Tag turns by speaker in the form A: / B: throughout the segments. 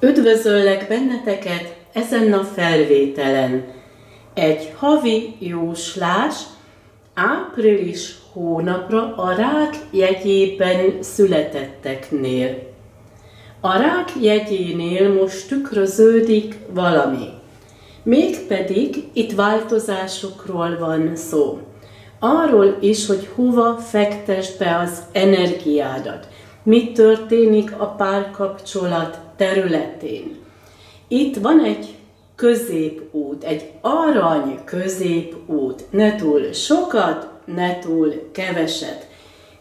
A: Üdvözöllek benneteket ezen a felvételen. Egy havi jóslás április hónapra a rák jegyében születetteknél. A rák jegyénél most tükröződik valami. Mégpedig itt változásokról van szó. Arról is, hogy hova fektesd be az energiádat, mi történik a párkapcsolat területén. Itt van egy középút, egy arany középút, ne túl sokat, ne túl keveset.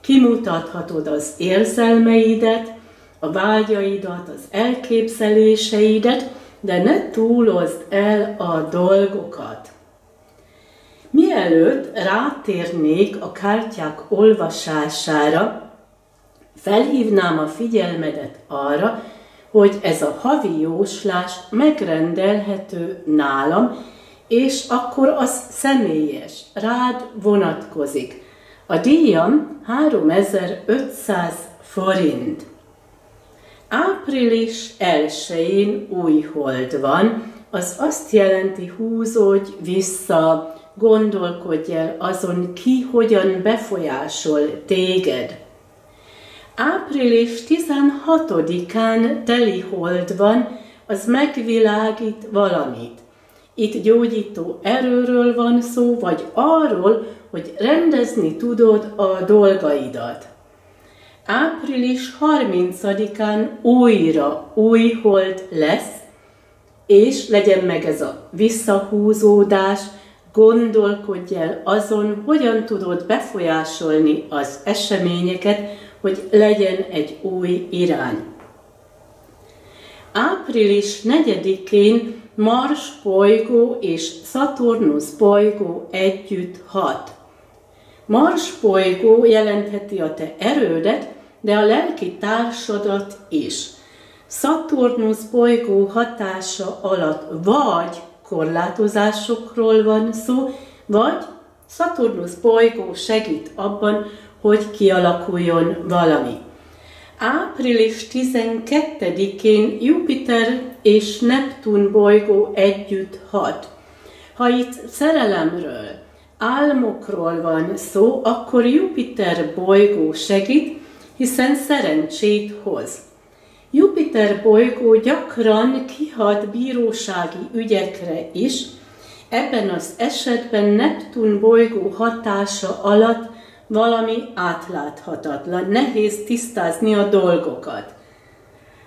A: Kimutathatod az érzelmeidet, a vágyaidat, az elképzeléseidet, de ne túlozd el a dolgokat. Mielőtt rátérnék a kártyák olvasására, felhívnám a figyelmedet arra, hogy ez a havi jóslás megrendelhető nálam, és akkor az személyes, rád vonatkozik. A díjam 3500 forint. Április 1-én új hold van, az azt jelenti, húzódj vissza, gondolkodj el azon, ki hogyan befolyásol téged. Április 16-án teli hold van, az megvilágít valamit. Itt gyógyító erőről van szó, vagy arról, hogy rendezni tudod a dolgaidat. Április 30-án újra új hold lesz, és legyen meg ez a visszahúzódás, gondolkodj el azon, hogyan tudod befolyásolni az eseményeket, hogy legyen egy új irány. Április 4-én Mars bolygó és Saturnus bolygó együtt hat. Mars bolygó jelentheti a te erődet, de a lelki társadat is. Saturnus bolygó hatása alatt vagy korlátozásokról van szó, vagy Saturnus bolygó segít abban, hogy kialakuljon valami. Április 12-én Jupiter és Neptun bolygó együtt hat. Ha itt szerelemről, álmokról van szó, akkor Jupiter bolygó segít, hiszen szerencsét hoz. Jupiter bolygó gyakran kihat bírósági ügyekre is, ebben az esetben Neptun bolygó hatása alatt valami átláthatatlan, nehéz tisztázni a dolgokat.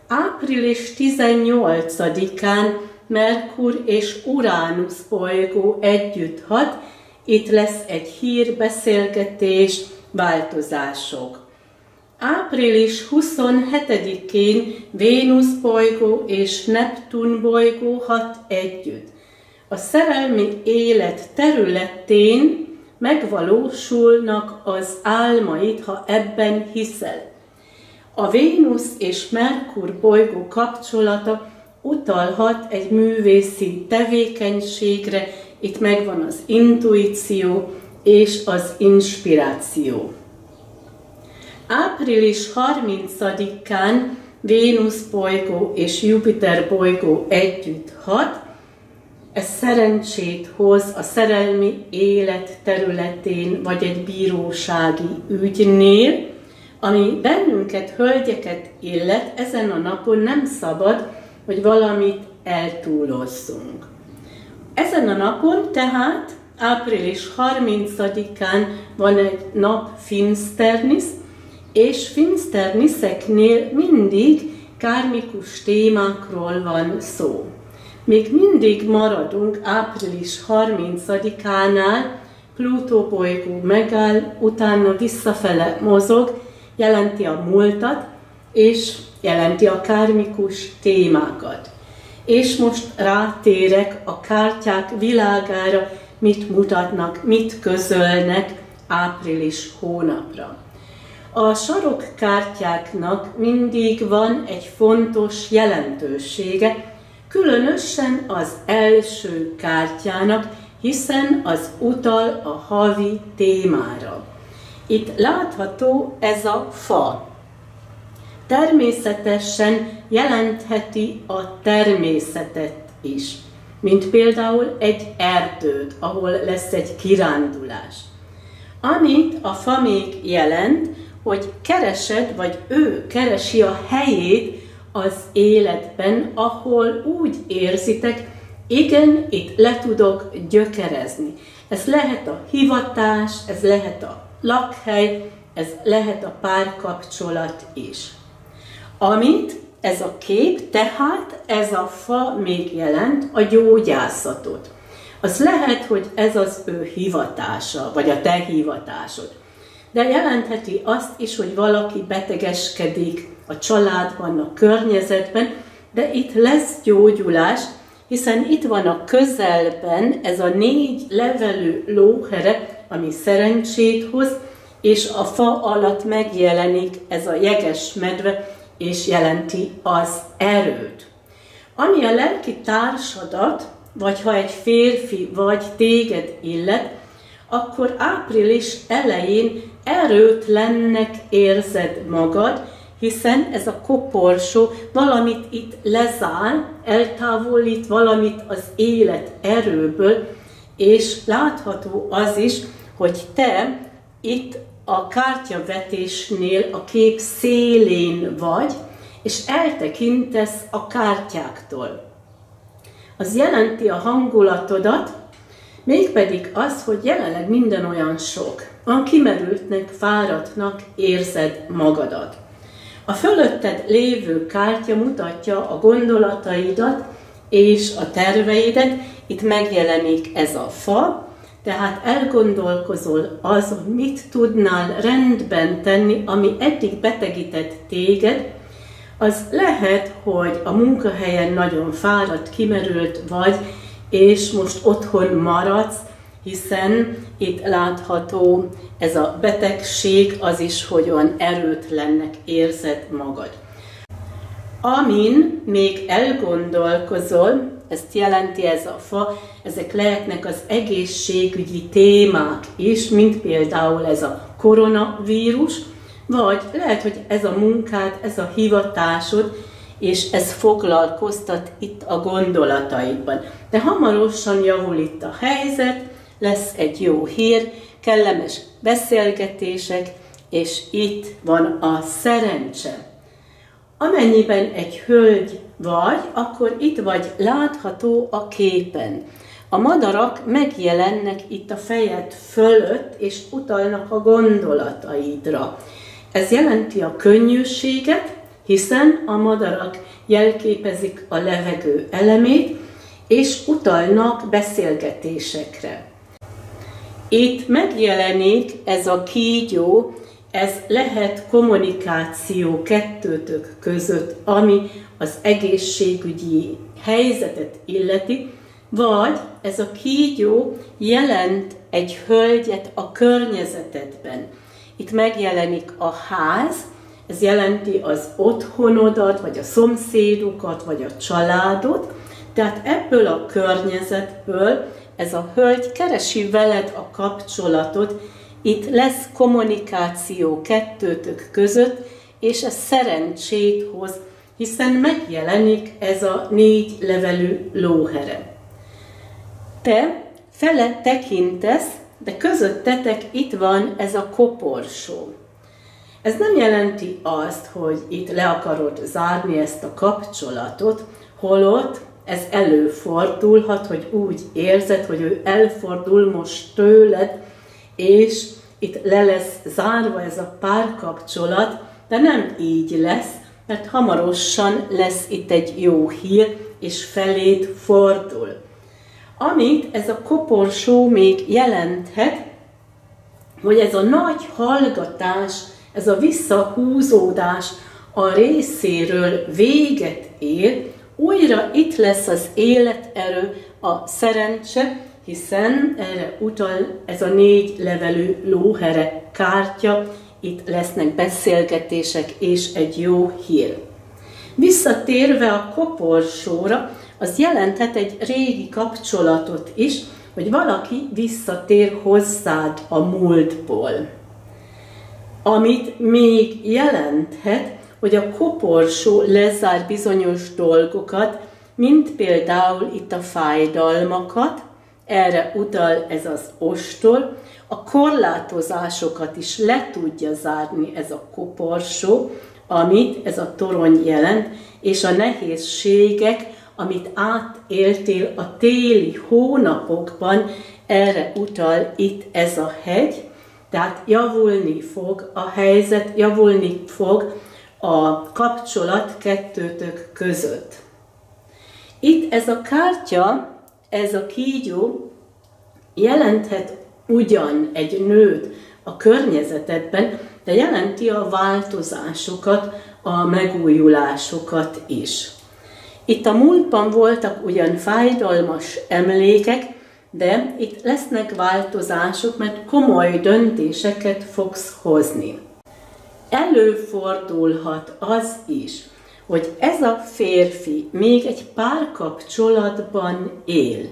A: Április 18-án Merkur és Uranus bolygó együtt hat, itt lesz egy hírbeszélgetés, változások. Április 27-én Vénusz bolygó és Neptun bolygó hat együtt. A szerelmi élet területén megvalósulnak az álmaid, ha ebben hiszel. A Vénusz és Merkur bolygó kapcsolata utalhat egy művészi tevékenységre, itt megvan az intuíció és az inspiráció. Április 30-án Vénusz bolygó és Jupiter bolygó együtt hat, ez szerencsét hoz a szerelmi élet területén, vagy egy bírósági ügynél, ami bennünket, hölgyeket illet, ezen a napon nem szabad, hogy valamit eltúlozzunk. Ezen a napon tehát április 30-án van egy nap Finsternis, és Finsterniseknél mindig kármikus témákról van szó. Még mindig maradunk április 30-ánál, Plutó bolygó megáll, utána visszafele mozog, jelenti a múltat, és jelenti a kármikus témákat. És most rátérek a kártyák világára, mit mutatnak, mit közölnek április hónapra. A sarokkártyáknak mindig van egy fontos jelentősége, különösen az első kártyának, hiszen az utal a havi témára. Itt látható ez a fa. Természetesen jelentheti a természetet is, mint például egy erdőt, ahol lesz egy kirándulás. Amit a fa még jelent, hogy keresed, vagy ő keresi a helyét az életben, ahol úgy érzitek, igen, itt le tudok gyökerezni. Ez lehet a hivatás, ez lehet a lakhely, ez lehet a párkapcsolat is. Amit ez a kép, tehát ez a fa még jelent a gyógyászatot. Az lehet, hogy ez az ő hivatása, vagy a te hivatásod. De jelentheti azt is, hogy valaki betegeskedik a családban, a környezetben, de itt lesz gyógyulás, hiszen itt van a közelben ez a négy levelű lóhere, ami szerencsét hoz, és a fa alatt megjelenik ez a jeges medve, és jelenti az erőt. Ami a lelki társadat, vagy ha egy férfi vagy téged illet, akkor április elején erőtlennek érzed magad, hiszen ez a koporsó valamit itt lezár, eltávolít valamit az élet erőből, és látható az is, hogy te itt a kártyavetésnél a kép szélén vagy, és eltekintesz a kártyáktól. Az jelenti a hangulatodat, mégpedig az, hogy jelenleg minden olyan sok, a kimerültnek, fáradtnak érzed magadat. A fölötted lévő kártya mutatja a gondolataidat és a terveidet, itt megjelenik ez a fa, tehát elgondolkozol azon, mit tudnál rendben tenni, ami eddig betegített téged, az lehet, hogy a munkahelyen nagyon fáradt, kimerült vagy, és most otthon maradsz, hiszen itt látható ez a betegség, az is, hogy olyan erőtlennek érzed magad. Amin még elgondolkozol, ezt jelenti ez a fa, ezek lehetnek az egészségügyi témák is, mint például ez a koronavírus, vagy lehet, hogy ez a munkád, ez a hivatásod, és ez foglalkoztat itt a gondolataidban. De hamarosan javul itt a helyzet, lesz egy jó hír, kellemes beszélgetések, és itt van a szerencse. Amennyiben egy hölgy vagy, akkor itt vagy látható a képen. A madarak megjelennek itt a fejed fölött, és utalnak a gondolataidra. Ez jelenti a könnyűséget, hiszen a madarak jelképezik a levegő elemét, és utalnak beszélgetésekre. Itt megjelenik ez a kígyó, ez lehet kommunikáció kettőtök között, ami az egészségügyi helyzetet illeti, vagy ez a kígyó jelent egy hölgyet a környezetedben. Itt megjelenik a ház, ez jelenti az otthonodat, vagy a szomszédokat, vagy a családot, tehát ebből a környezetből ez a hölgy keresi veled a kapcsolatot, itt lesz kommunikáció kettőtök között, és ez szerencsét hoz, hiszen megjelenik ez a négy levelű lóhere. Te fele tekintesz, de közöttetek itt van ez a koporsó. Ez nem jelenti azt, hogy itt le akarod zárni ezt a kapcsolatot, holott ez előfordulhat, hogy úgy érzed, hogy ő elfordul most tőled, és itt le lesz zárva ez a párkapcsolat, de nem így lesz, mert hamarosan lesz itt egy jó hír, és felét fordul. Amit ez a koporsó még jelenthet, hogy ez a nagy hallgatás, ez a visszahúzódás a részéről véget ér, újra itt lesz az életerő, a szerencse, hiszen erre utal ez a négy levelű lóhere kártya, itt lesznek beszélgetések és egy jó hír. Visszatérve a koporsóra, az jelenthet egy régi kapcsolatot is, hogy valaki visszatér hozzád a múltból. Amit még jelenthet, hogy a koporsó lezár bizonyos dolgokat, mint például itt a fájdalmakat, erre utal ez az ostól, a korlátozásokat is le tudja zárni ez a koporsó, amit ez a torony jelent, és a nehézségek, amit átéltél a téli hónapokban, erre utal itt ez a hegy, tehát javulni fog a helyzet, javulni fog a kapcsolat kettőtök között. Itt ez a kártya, ez a kígyó jelenthet ugyan egy nőt a környezetedben, de jelenti a változásokat, a megújulásokat is. Itt a múltban voltak ugyan fájdalmas emlékek, de itt lesznek változások, mert komoly döntéseket fogsz hozni. Előfordulhat az is, hogy ez a férfi még egy párkapcsolatban él.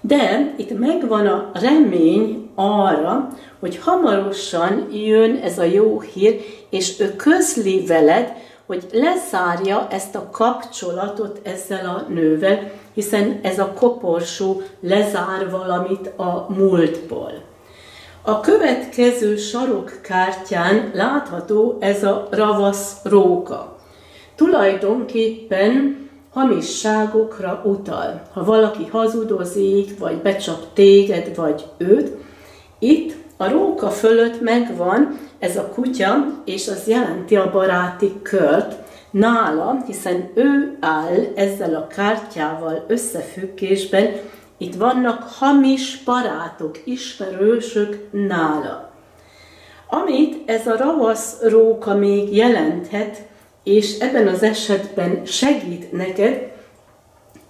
A: De itt megvan a remény arra, hogy hamarosan jön ez a jó hír, és ő közli veled, hogy lezárja ezt a kapcsolatot ezzel a nővel, hiszen ez a koporsó lezár valamit a múltból. A következő sarokkártyán látható ez a ravasz róka. Tulajdonképpen hamisságokra utal. Ha valaki hazudozik, vagy becsap téged, vagy őt, itt a róka fölött megvan ez a kutya, és az jelenti a baráti kört nála, hiszen ő áll ezzel a kártyával összefüggésben, itt vannak hamis barátok, ismerősök nála. Amit ez a ravasz róka még jelenthet, és ebben az esetben segít neked,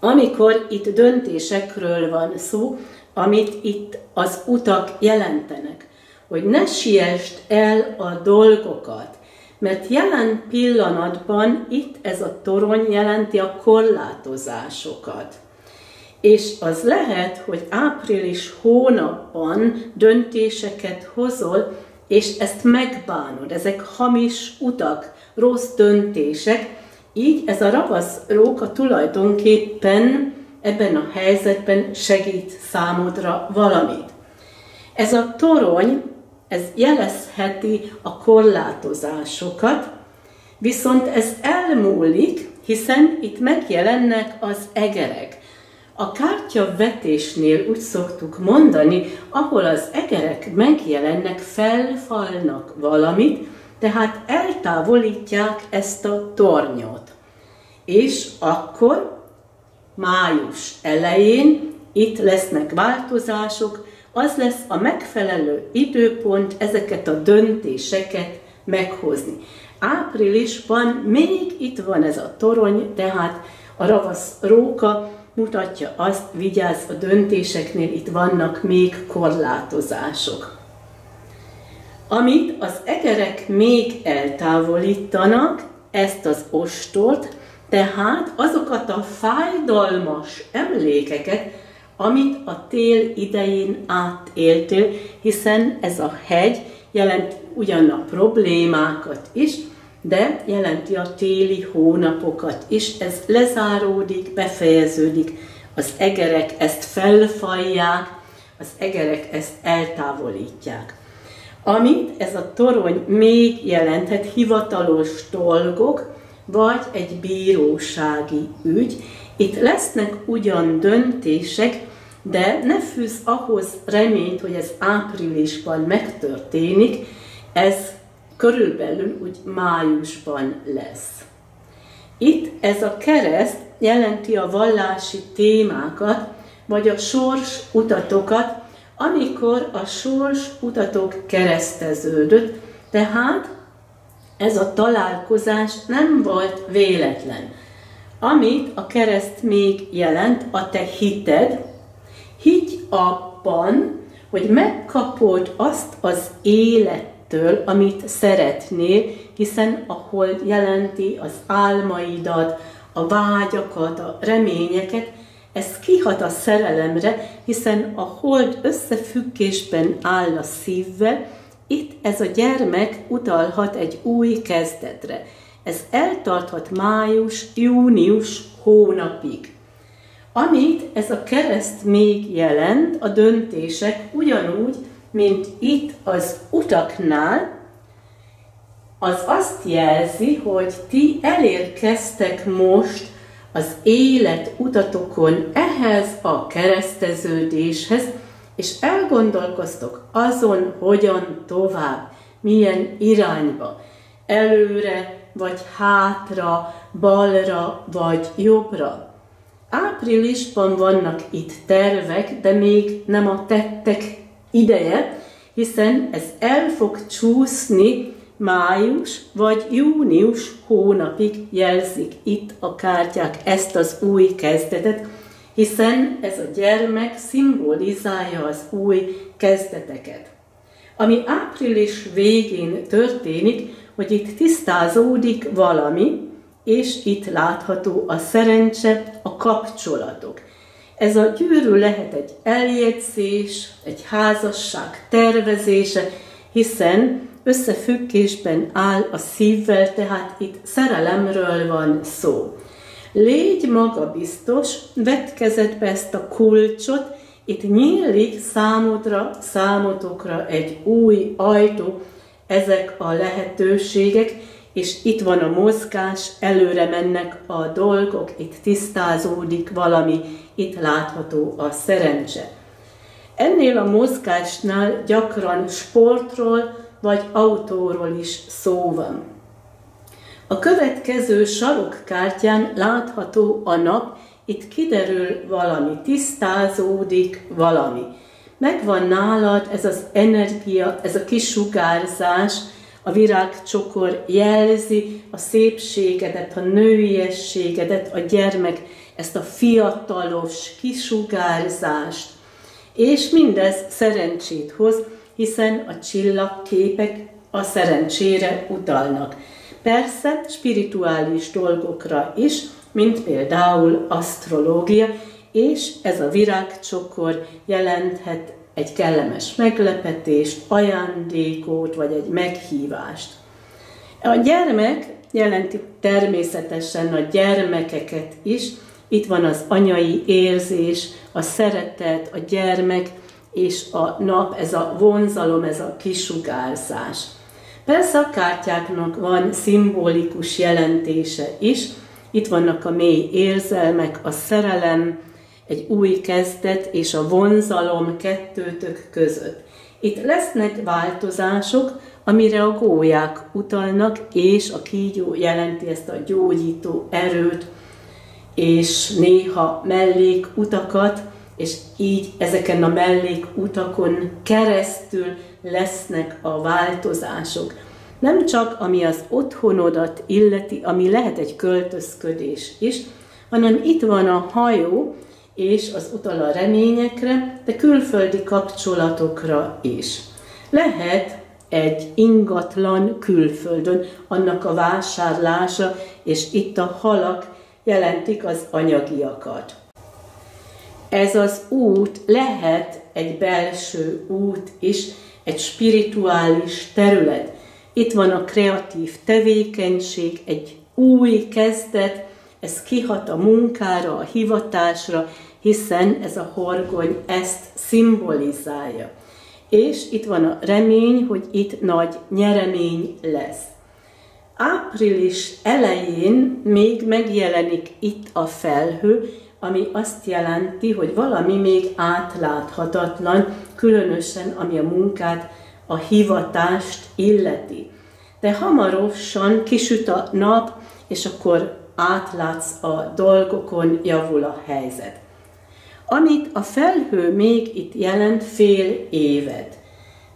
A: amikor itt döntésekről van szó, amit itt az utak jelentenek, hogy ne siessd el a dolgokat, mert jelen pillanatban itt ez a torony jelenti a korlátozásokat. És az lehet, hogy április hónapban döntéseket hozol, és ezt megbánod. Ezek hamis utak, rossz döntések. Így ez a ravasz róka tulajdonképpen ebben a helyzetben segít számodra valamit. Ez a torony, ez jelezheti a korlátozásokat, viszont ez elmúlik, hiszen itt megjelennek az egerek. A kártya vetésnél úgy szoktuk mondani, ahol az egerek megjelennek, felfalnak valamit, tehát eltávolítják ezt a tornyot. És akkor május elején itt lesznek változások, az lesz a megfelelő időpont ezeket a döntéseket meghozni. Áprilisban még itt van ez a torony, tehát a ravasz róka mutatja azt, vigyázz a döntéseknél, itt vannak még korlátozások. Amit az egerek még eltávolítanak, ezt az ostort, tehát azokat a fájdalmas emlékeket, amit a tél idején átéltél, hiszen ez a hegy jelent ugyan a problémákat is, de jelenti a téli hónapokat is. Ez lezáródik, befejeződik. Az egerek ezt felfalják, az egerek ezt eltávolítják. Amit ez a torony még jelenthet, hivatalos dolgok, vagy egy bírósági ügy. Itt lesznek ugyan döntések, de ne fűz ahhoz reményt, hogy ez áprilisban megtörténik, ez körülbelül úgy májusban lesz. Itt ez a kereszt jelenti a vallási témákat, vagy a sors utatokat, amikor a sors utatok kereszteződött, tehát ez a találkozás nem volt véletlen. Amit a kereszt még jelent, a te hited, higgy abban, hogy megkapod azt az élettől, amit szeretnél, hiszen a hold jelenti az álmaidat, a vágyakat, a reményeket, ez kihat a szerelemre, hiszen a hold összefüggésben áll a szívvel, itt ez a gyermek utalhat egy új kezdetre. Ez eltarthat május-június hónapig. Amit ez a kereszt még jelent, a döntések ugyanúgy, mint itt az utaknál, az azt jelzi, hogy ti elérkeztek most az élet utatokon ehhez a kereszteződéshez, és elgondolkoztok azon, hogyan tovább, milyen irányba, előre, vagy hátra, balra, vagy jobbra. Áprilisban vannak itt tervek, de még nem a tettek ideje, hiszen ez el fog csúszni május vagy június hónapig jelzik itt a kártyák ezt az új kezdetet, hiszen ez a gyermek szimbolizálja az új kezdeteket. Ami április végén történik, hogy itt tisztázódik valami, és itt látható a szerencse, a kapcsolatok. Ez a gyűrű lehet egy eljegyzés, egy házasság tervezése, hiszen összefüggésben áll a szívvel, tehát itt szerelemről van szó. Légy magabiztos, vedd kezedbe ezt a kulcsot, itt nyílik számodra, számotokra egy új ajtó, ezek a lehetőségek, és itt van a mozgás, előre mennek a dolgok, itt tisztázódik valami, itt látható a szerencse. Ennél a mozgásnál gyakran sportról vagy autóról is szó van. A következő sarokkártyán látható a nap, itt kiderül valami, tisztázódik valami. Megvan nálad ez az energia, ez a kisugárzás, a virágcsokor jelzi a szépségedet, a nőiességedet, a gyermek, ezt a fiatalos kisugárzást. És mindez szerencsét hoz, hiszen a csillagképek a szerencsére utalnak. Persze spirituális dolgokra is, mint például asztrológia, és ez a virágcsokor jelenthet egy kellemes meglepetést, ajándékot, vagy egy meghívást. A gyermek jelenti természetesen a gyermekeket is, itt van az anyai érzés, a szeretet, a gyermek, és a nap, ez a vonzalom, ez a kisugárzás. Persze a kártyáknak van szimbolikus jelentése is, itt vannak a mély érzelmek, a szerelem, egy új kezdet és a vonzalom kettőtök között. Itt lesznek változások, amire a gólyák utalnak, és a kígyó jelenti ezt a gyógyító erőt, és néha mellékutakat, és így ezeken a mellékutakon keresztül lesznek a változások. Nem csak ami az otthonodat illeti, ami lehet egy költözködés is, hanem itt van a hajó, és az utal a reményekre, de külföldi kapcsolatokra is. Lehet egy ingatlan külföldön, annak a vásárlása, és itt a halak jelentik az anyagiakat. Ez az út lehet egy belső út is, egy spirituális terület. Itt van a kreatív tevékenység, egy új kezdet, ez kihat a munkára, a hivatásra, hiszen ez a horgony ezt szimbolizálja. És itt van a remény, hogy itt nagy nyeremény lesz. Április elején még megjelenik itt a felhő, ami azt jelenti, hogy valami még átláthatatlan, különösen ami a munkát, a hivatást illeti. De hamarosan kisüt a nap, és akkor átlátsz a dolgokon, javul a helyzet. Amit a felhő még itt jelent fél évet.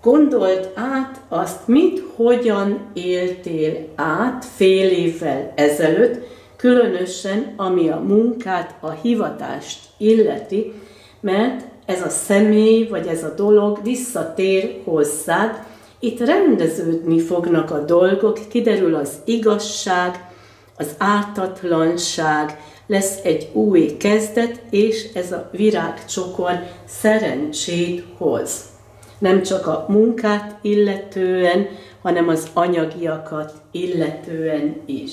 A: Gondold át azt, mit, hogyan éltél át fél évvel ezelőtt, különösen ami a munkát, a hivatást illeti, mert ez a személy vagy ez a dolog visszatér hozzád, itt rendeződni fognak a dolgok, kiderül az igazság, az ártatlanság, lesz egy új kezdet, és ez a virágcsokor szerencsét hoz. Nem csak a munkát illetően, hanem az anyagiakat illetően is.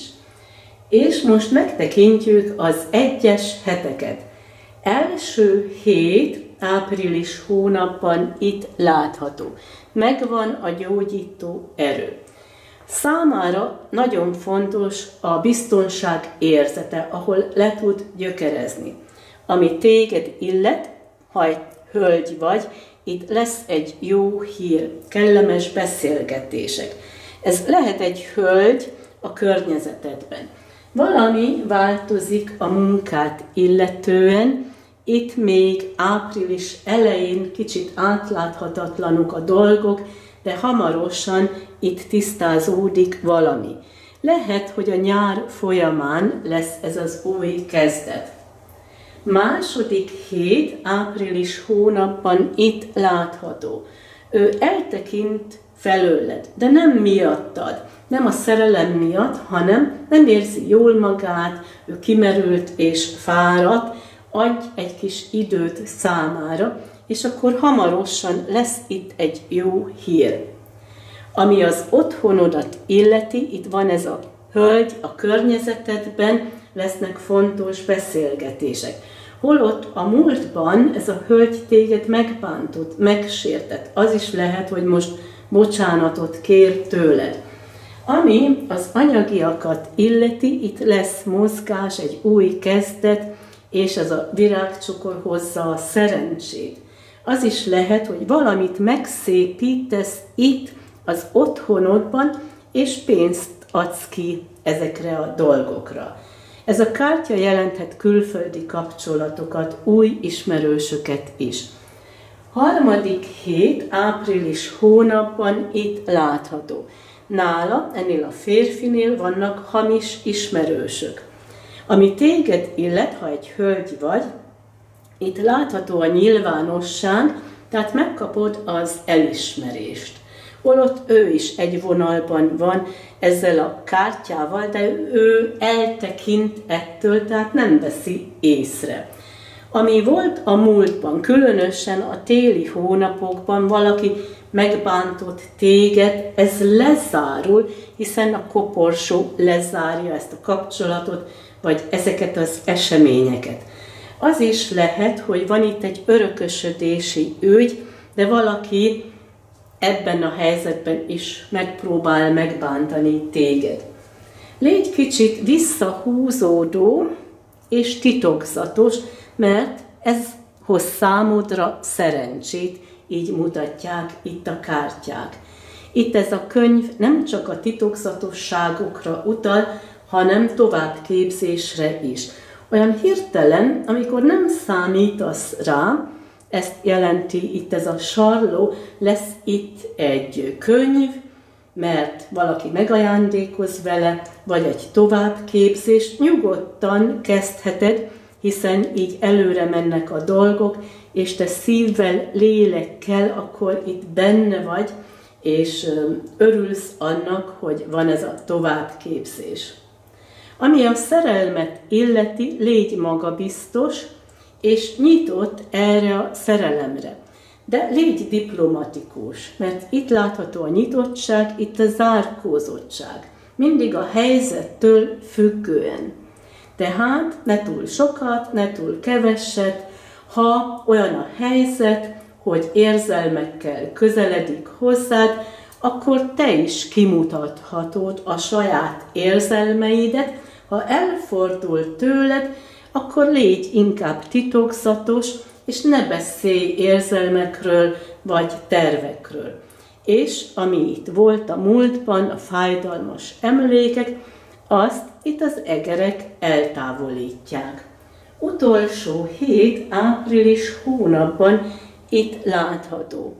A: És most megtekintjük az egyes heteket. Első hét április hónapban itt látható. Megvan a gyógyító erő. Számára nagyon fontos a biztonság érzete, ahol le tud gyökerezni. Ami téged illet, ha egy hölgy vagy, itt lesz egy jó hír, kellemes beszélgetések. Ez lehet egy hölgy a környezetedben. Valami változik a munkát illetően, itt még április elején kicsit átláthatatlanok a dolgok, de hamarosan itt tisztázódik valami. Lehet, hogy a nyár folyamán lesz ez az új kezdet. Második hét, április hónapban itt látható. Ő eltekint felőled, de nem miattad, nem a szerelem miatt, hanem nem érzi jól magát, ő kimerült és fáradt, adj egy kis időt számára, és akkor hamarosan lesz itt egy jó hír. Ami az otthonodat illeti, itt van ez a hölgy a környezetedben, lesznek fontos beszélgetések. Holott a múltban ez a hölgy téged megbántott, megsértett. Az is lehet, hogy most bocsánatot kér tőled. Ami az anyagiakat illeti, itt lesz mozgás, egy új kezdet, és ez a virágcsokor hozza a szerencsét. Az is lehet, hogy valamit megszépítesz itt az otthonodban, és pénzt adsz ki ezekre a dolgokra. Ez a kártya jelenthet külföldi kapcsolatokat, új ismerősöket is. Harmadik hét, április hónapban itt látható. Nála, ennél a férfinél vannak hamis ismerősök. Ami téged illet, ha egy hölgy vagy, itt látható a nyilvánosság, tehát megkapod az elismerést. Holott ő is egy vonalban van ezzel a kártyával, de ő eltekint ettől, tehát nem veszi észre. Ami volt a múltban, különösen a téli hónapokban valaki megbántott téged, ez lezárul, hiszen a koporsó lezárja ezt a kapcsolatot, vagy ezeket az eseményeket. Az is lehet, hogy van itt egy örökösödési ügy, de valaki ebben a helyzetben is megpróbál megbántani téged. Légy kicsit visszahúzódó és titokzatos, mert ez hoz számodra szerencsét, így mutatják itt a kártyák. Itt ez a könyv nem csak a titokzatosságokra utal, hanem továbbképzésre is. Olyan hirtelen, amikor nem számítasz rá, ezt jelenti itt ez a sarló, lesz itt egy könyv, mert valaki megajándékoz vele, vagy egy továbbképzés, nyugodtan kezdheted, hiszen így előre mennek a dolgok, és te szívvel, lélekkel akkor itt benne vagy, és örülsz annak, hogy van ez a továbbképzés. Ami a szerelmet illeti, légy magabiztos, és nyitott erre a szerelemre. De légy diplomatikus, mert itt látható a nyitottság, itt a zárkózottság. Mindig a helyzettől függően. Tehát ne túl sokat, ne túl keveset, ha olyan a helyzet, hogy érzelmekkel közeledik hozzád, akkor te is kimutathatod a saját érzelmeidet, ha elfordul tőled, akkor légy inkább titokzatos, és ne beszélj érzelmekről vagy tervekről. És ami itt volt a múltban, a fájdalmas emlékek, azt itt az egerek eltávolítják. Utolsó hét április hónapban itt látható.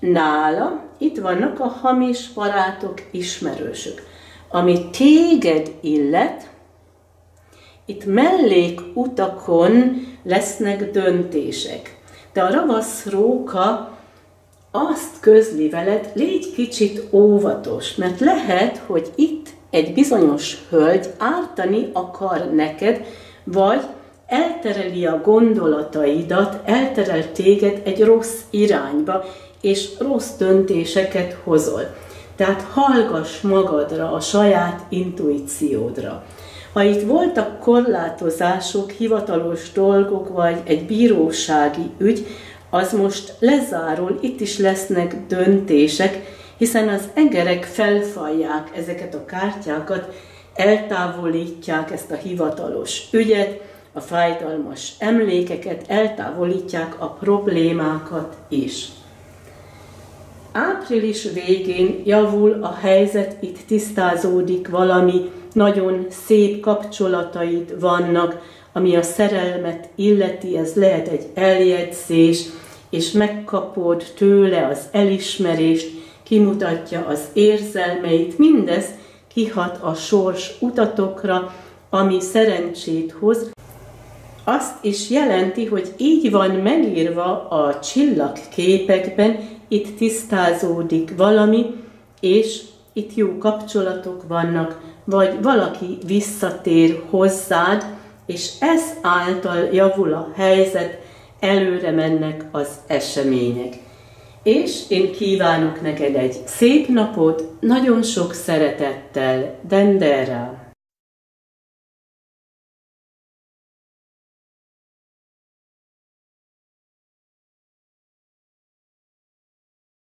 A: Nála itt vannak a hamis barátok, ismerősök. Ami téged illet, itt mellék utakon lesznek döntések. De a ravasz róka azt közli veled, légy kicsit óvatos, mert lehet, hogy itt egy bizonyos hölgy ártani akar neked, vagy eltereli a gondolataidat, elterel téged egy rossz irányba, és rossz döntéseket hozol. Tehát hallgass magadra, a saját intuíciódra. Ha itt voltak korlátozások, hivatalos dolgok, vagy egy bírósági ügy, az most lezárul, itt is lesznek döntések, hiszen az egerek felfalják ezeket a kártyákat, eltávolítják ezt a hivatalos ügyet, a fájdalmas emlékeket, eltávolítják a problémákat is. Április végén javul a helyzet, itt tisztázódik valami, nagyon szép kapcsolataid vannak, ami a szerelmet illeti, ez lehet egy eljegyzés, és megkapod tőle az elismerést, kimutatja az érzelmeit, mindez kihat a sors utatokra, ami szerencsét hoz. Azt is jelenti, hogy így van megírva a csillagképekben, itt tisztázódik valami, és itt jó kapcsolatok vannak, vagy valaki visszatér hozzád, és ez által javul a helyzet, előre mennek az események. És én kívánok neked egy szép napot, nagyon sok szeretettel, Dendera!